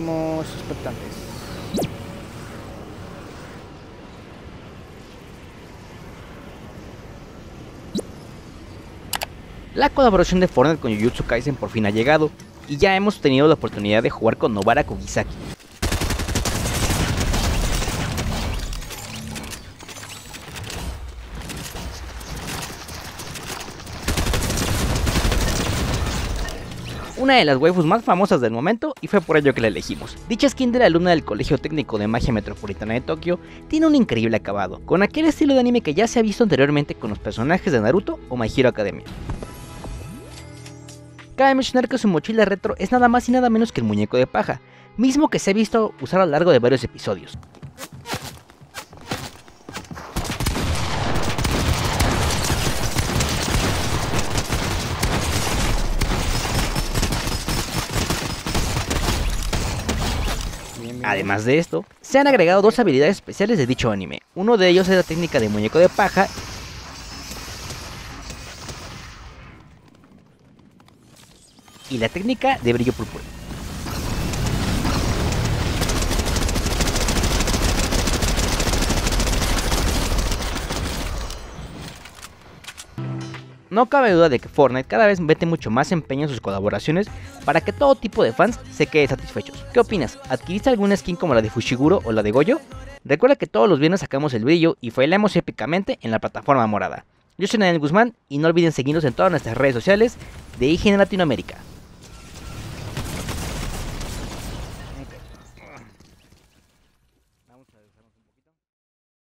Expectantes. La colaboración de Fortnite con Jujutsu Kaisen por fin ha llegado, y ya hemos tenido la oportunidad de jugar con Nobara Kugisaki. Una de las waifus más famosas del momento y fue por ello que la elegimos. Dicha skin de la alumna del Colegio Técnico de Magia Metropolitana de Tokio tiene un increíble acabado, con aquel estilo de anime que ya se ha visto anteriormente con los personajes de Naruto o My Hero Academia. Cabe mencionar que su mochila retro es nada más y nada menos que el muñeco de paja, mismo que se ha visto usar a lo largo de varios episodios. Además de esto, se han agregado dos habilidades especiales de dicho anime. Uno de ellos es la técnica de muñeco de paja y la técnica de brillo púrpura. No cabe duda de que Fortnite cada vez mete mucho más empeño en sus colaboraciones para que todo tipo de fans se quede satisfechos. ¿Qué opinas? ¿Adquiriste alguna skin como la de Fushiguro o la de Goyo? Recuerda que todos los viernes sacamos el brillo y failamos épicamente en la plataforma morada. Yo soy Daniel Guzmán y no olviden seguirnos en todas nuestras redes sociales de IGN Latinoamérica.